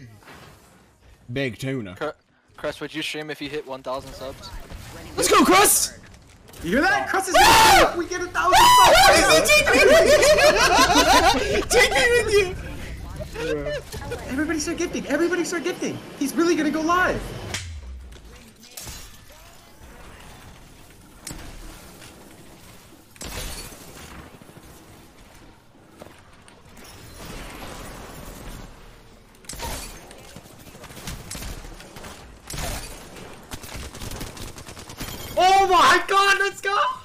Big tuna. Cr Crest, would you stream if you hit 1,000 subs? Let's go, Crust! You hear that? Crust is gonna we get a thousand subs! Take me with you! Take me with you! Everybody start gifting! Everybody start gifting! He's really gonna go live! Oh my god, let's go!